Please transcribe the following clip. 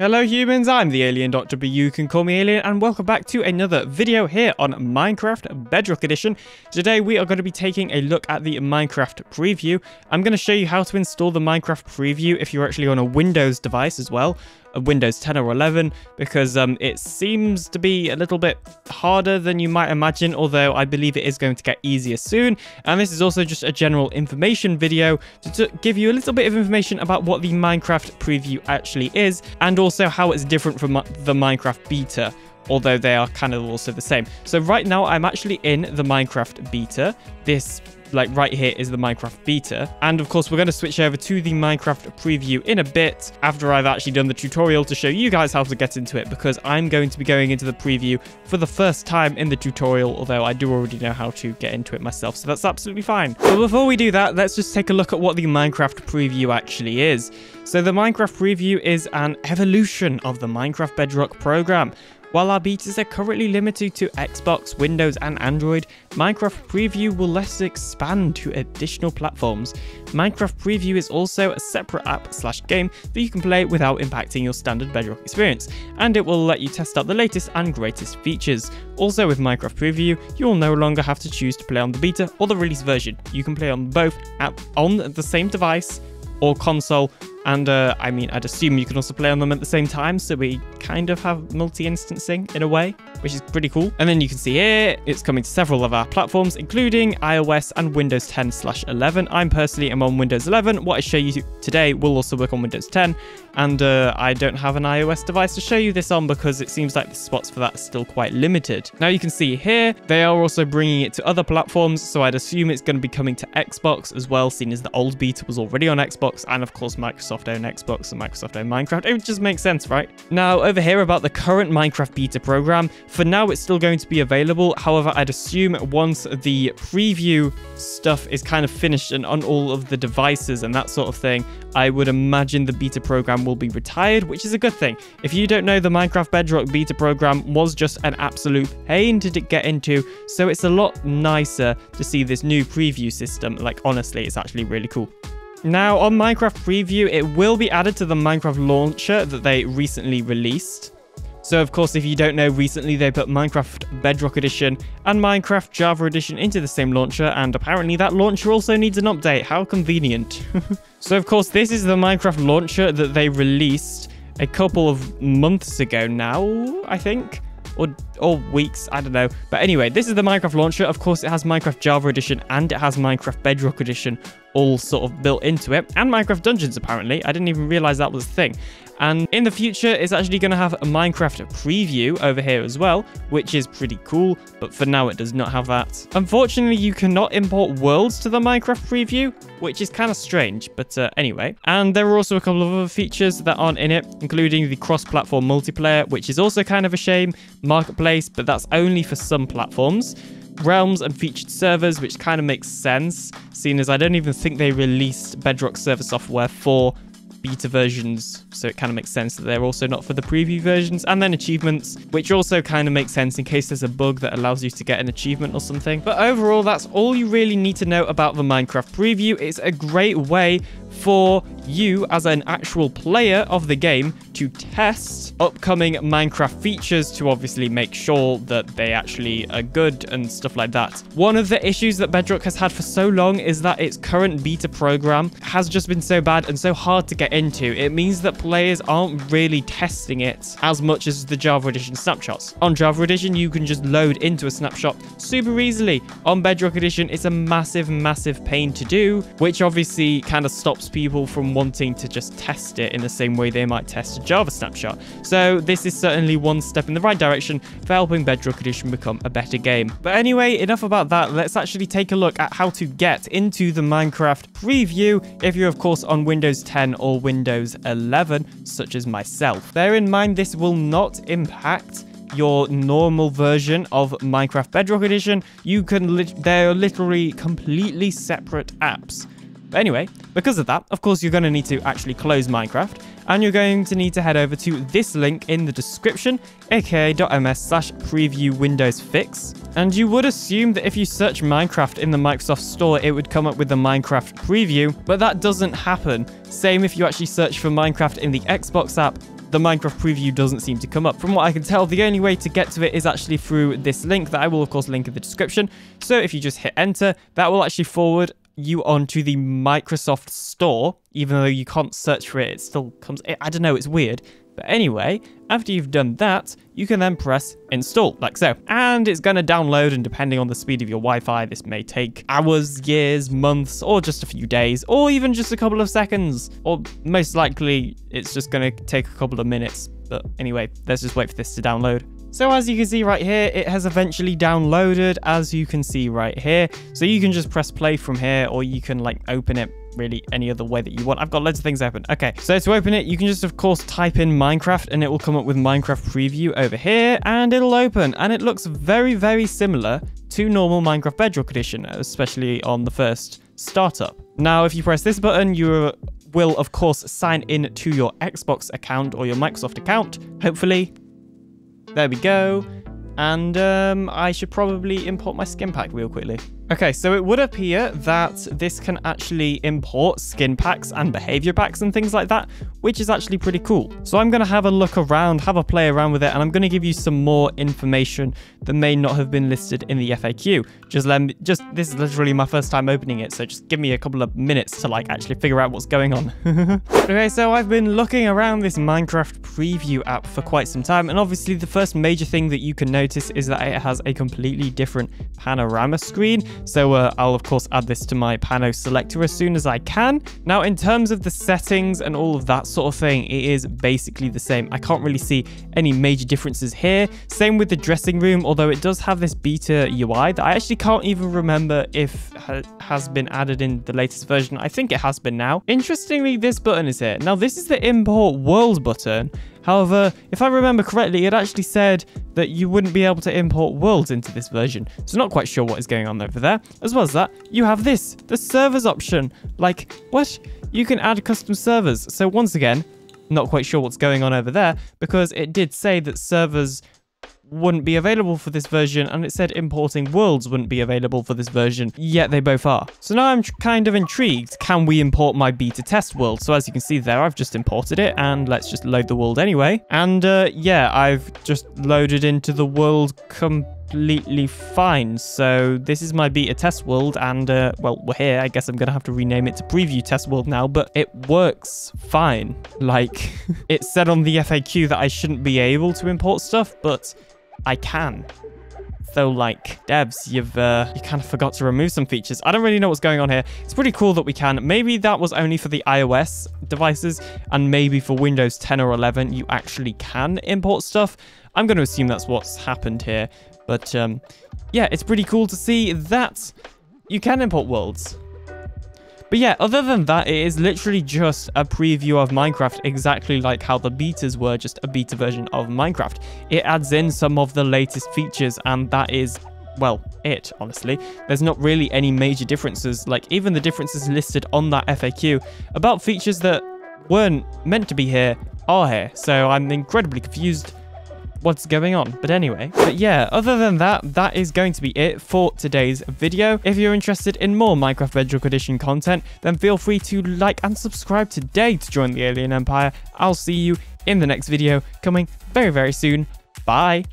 Hello humans, I'm the Alien Doctor, but you can call me Alien, and welcome back to another video here on Minecraft Bedrock Edition. Today we are going to be taking a look at the Minecraft preview. I'm going to show you how to install the Minecraft preview if you're actually on a Windows device as well, Windows 10 or 11 because um, it seems to be a little bit harder than you might imagine, although I believe it is going to get easier soon. And this is also just a general information video to, to give you a little bit of information about what the Minecraft preview actually is and also how it's different from the Minecraft beta although they are kind of also the same. So right now I'm actually in the Minecraft beta. This like right here is the Minecraft beta. And of course, we're going to switch over to the Minecraft preview in a bit after I've actually done the tutorial to show you guys how to get into it because I'm going to be going into the preview for the first time in the tutorial, although I do already know how to get into it myself, so that's absolutely fine. But before we do that, let's just take a look at what the Minecraft preview actually is. So the Minecraft preview is an evolution of the Minecraft Bedrock program. While our betas are currently limited to Xbox, Windows and Android, Minecraft Preview will let us expand to additional platforms. Minecraft Preview is also a separate app slash game that you can play without impacting your standard Bedrock experience, and it will let you test out the latest and greatest features. Also with Minecraft Preview, you will no longer have to choose to play on the beta or the release version. You can play on both at, on the same device or console and uh, I mean, I'd assume you can also play on them at the same time, so we kind of have multi-instancing in a way, which is pretty cool. And then you can see here, it's coming to several of our platforms, including iOS and Windows 10 slash 11. I'm personally am on Windows 11. What I show you today will also work on Windows 10. And uh, I don't have an iOS device to show you this on because it seems like the spots for that are still quite limited. Now you can see here, they are also bringing it to other platforms, so I'd assume it's going to be coming to Xbox as well, seeing as the old beta was already on Xbox, and of course Microsoft own Xbox and Microsoft own Minecraft. It just makes sense, right? Now, over here about the current Minecraft beta program, for now it's still going to be available. However, I'd assume once the preview stuff is kind of finished and on all of the devices and that sort of thing, I would imagine the beta program will be retired, which is a good thing. If you don't know, the Minecraft Bedrock beta program was just an absolute pain to get into, so it's a lot nicer to see this new preview system. Like, honestly, it's actually really cool. Now, on Minecraft Preview, it will be added to the Minecraft launcher that they recently released. So, of course, if you don't know, recently they put Minecraft Bedrock Edition and Minecraft Java Edition into the same launcher, and apparently that launcher also needs an update. How convenient. so, of course, this is the Minecraft launcher that they released a couple of months ago now, I think or, or weeks, I don't know. But anyway, this is the Minecraft launcher. Of course, it has Minecraft Java Edition and it has Minecraft Bedrock Edition all sort of built into it. And Minecraft Dungeons, apparently. I didn't even realize that was a thing. And in the future, it's actually going to have a Minecraft preview over here as well, which is pretty cool, but for now it does not have that. Unfortunately, you cannot import worlds to the Minecraft preview, which is kind of strange, but uh, anyway. And there are also a couple of other features that aren't in it, including the cross-platform multiplayer, which is also kind of a shame, Marketplace, but that's only for some platforms realms and featured servers, which kind of makes sense, seeing as I don't even think they released Bedrock server software for beta versions, so it kind of makes sense that they're also not for the preview versions. And then achievements, which also kind of makes sense in case there's a bug that allows you to get an achievement or something. But overall, that's all you really need to know about the Minecraft preview. It's a great way for you as an actual player of the game to test upcoming Minecraft features to obviously make sure that they actually are good and stuff like that. One of the issues that Bedrock has had for so long is that its current beta program has just been so bad and so hard to get into. It means that players aren't really testing it as much as the Java Edition snapshots. On Java Edition, you can just load into a snapshot super easily. On Bedrock Edition, it's a massive, massive pain to do, which obviously kind of stops people from wanting to just test it in the same way they might test a Java snapshot. So this is certainly one step in the right direction for helping Bedrock Edition become a better game. But anyway, enough about that. Let's actually take a look at how to get into the Minecraft preview if you're of course on Windows 10 or Windows 11, such as myself. Bear in mind this will not impact your normal version of Minecraft Bedrock Edition, you can li they're literally completely separate apps. But anyway, because of that, of course, you're going to need to actually close Minecraft, and you're going to need to head over to this link in the description, aka.ms slash preview windows fix. And you would assume that if you search Minecraft in the Microsoft Store, it would come up with the Minecraft preview, but that doesn't happen. Same if you actually search for Minecraft in the Xbox app, the Minecraft preview doesn't seem to come up. From what I can tell, the only way to get to it is actually through this link that I will, of course, link in the description. So if you just hit enter, that will actually forward you onto the Microsoft Store, even though you can't search for it, it still comes. I don't know, it's weird. But anyway, after you've done that, you can then press install, like so. And it's going to download, and depending on the speed of your Wi-Fi, this may take hours, years, months, or just a few days, or even just a couple of seconds. Or most likely, it's just going to take a couple of minutes. But anyway, let's just wait for this to download. So as you can see right here, it has eventually downloaded, as you can see right here. So you can just press play from here, or you can like open it really any other way that you want. I've got loads of things open. Okay, so to open it, you can just, of course, type in Minecraft and it will come up with Minecraft Preview over here and it'll open. And it looks very, very similar to normal Minecraft Bedrock Edition, especially on the first startup. Now, if you press this button, you will, of course, sign in to your Xbox account or your Microsoft account, hopefully. There we go. And um, I should probably import my skin pack real quickly. Okay, so it would appear that this can actually import skin packs and behavior packs and things like that, which is actually pretty cool. So I'm going to have a look around, have a play around with it, and I'm going to give you some more information that may not have been listed in the FAQ. Just let me, just, this is literally my first time opening it, so just give me a couple of minutes to like actually figure out what's going on. okay, so I've been looking around this Minecraft preview app for quite some time, and obviously the first major thing that you can notice is that it has a completely different panorama screen. So uh, I'll of course add this to my Pano selector as soon as I can. Now in terms of the settings and all of that sort of thing, it is basically the same. I can't really see any major differences here. Same with the dressing room, although it does have this beta UI that I actually can't even remember if ha has been added in the latest version. I think it has been now. Interestingly, this button is here. Now this is the import world button. However, if I remember correctly, it actually said that you wouldn't be able to import worlds into this version. So not quite sure what is going on over there. As well as that, you have this, the servers option. Like, what? You can add custom servers. So once again, not quite sure what's going on over there because it did say that servers wouldn't be available for this version and it said importing worlds wouldn't be available for this version, yet they both are. So now I'm kind of intrigued, can we import my beta test world? So as you can see there, I've just imported it and let's just load the world anyway. And uh, yeah, I've just loaded into the world completely fine. So this is my beta test world and uh, well, we're here. I guess I'm going to have to rename it to preview test world now, but it works fine. Like it said on the FAQ that I shouldn't be able to import stuff, but I can. So like, devs, you've uh, you kind of forgot to remove some features. I don't really know what's going on here. It's pretty cool that we can. Maybe that was only for the iOS devices, and maybe for Windows 10 or 11, you actually can import stuff. I'm going to assume that's what's happened here. But um, yeah, it's pretty cool to see that you can import worlds. But yeah, other than that, it is literally just a preview of Minecraft, exactly like how the betas were, just a beta version of Minecraft. It adds in some of the latest features, and that is well, it, honestly. There's not really any major differences, like even the differences listed on that FAQ about features that weren't meant to be here are here. So I'm incredibly confused what's going on. But anyway, but yeah, other than that, that is going to be it for today's video. If you're interested in more Minecraft Bedrock Edition content, then feel free to like and subscribe today to join the Alien Empire. I'll see you in the next video coming very, very soon. Bye.